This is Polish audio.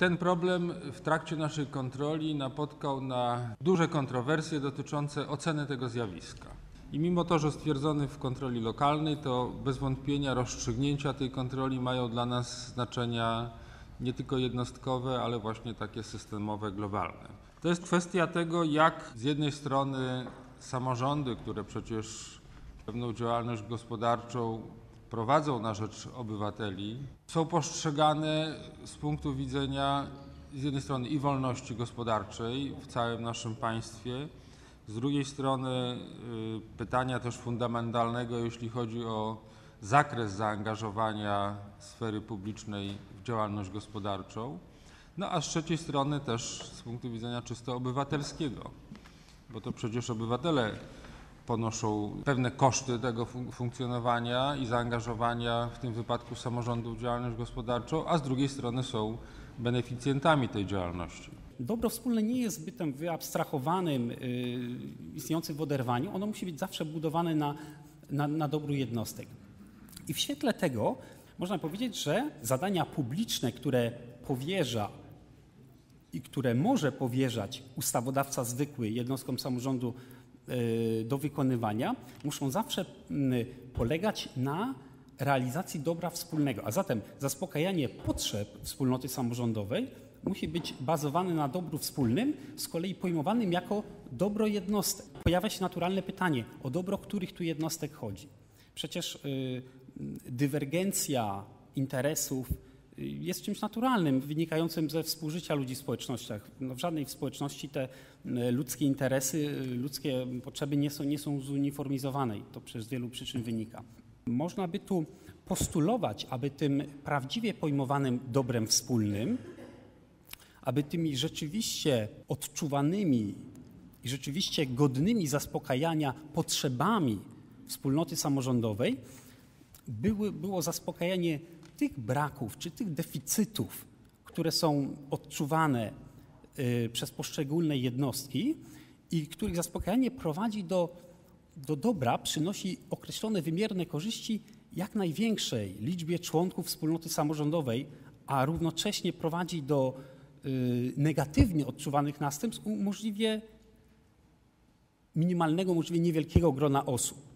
Ten problem w trakcie naszej kontroli napotkał na duże kontrowersje dotyczące oceny tego zjawiska. I mimo to, że stwierdzony w kontroli lokalnej, to bez wątpienia rozstrzygnięcia tej kontroli mają dla nas znaczenia nie tylko jednostkowe, ale właśnie takie systemowe, globalne. To jest kwestia tego, jak z jednej strony samorządy, które przecież pewną działalność gospodarczą prowadzą na rzecz obywateli, są postrzegane z punktu widzenia z jednej strony i wolności gospodarczej w całym naszym państwie, z drugiej strony y, pytania też fundamentalnego, jeśli chodzi o zakres zaangażowania sfery publicznej w działalność gospodarczą, no a z trzeciej strony też z punktu widzenia czysto obywatelskiego, bo to przecież obywatele ponoszą pewne koszty tego fun funkcjonowania i zaangażowania w tym wypadku samorządu w działalność gospodarczą, a z drugiej strony są beneficjentami tej działalności. Dobro wspólne nie jest bytem wyabstrahowanym, yy, istniejącym w oderwaniu. Ono musi być zawsze budowane na, na, na dobru jednostek. I w świetle tego można powiedzieć, że zadania publiczne, które powierza i które może powierzać ustawodawca zwykły jednostkom samorządu do wykonywania, muszą zawsze yy, polegać na realizacji dobra wspólnego. A zatem zaspokajanie potrzeb wspólnoty samorządowej musi być bazowany na dobru wspólnym, z kolei pojmowanym jako dobro jednostek. Pojawia się naturalne pytanie, o dobro których tu jednostek chodzi. Przecież y, dywergencja interesów y, jest czymś naturalnym, wynikającym ze współżycia ludzi w społecznościach. No w żadnej społeczności te ludzkie interesy, ludzkie potrzeby nie są, nie są zuniformizowane i to przez wielu przyczyn wynika. Można by tu postulować, aby tym prawdziwie pojmowanym dobrem wspólnym aby tymi rzeczywiście odczuwanymi i rzeczywiście godnymi zaspokajania potrzebami wspólnoty samorządowej były, było zaspokajanie tych braków czy tych deficytów, które są odczuwane y, przez poszczególne jednostki i których zaspokajanie prowadzi do, do dobra, przynosi określone wymierne korzyści jak największej liczbie członków wspólnoty samorządowej, a równocześnie prowadzi do Y, negatywnie odczuwanych następstw możliwie minimalnego, możliwie niewielkiego grona osób.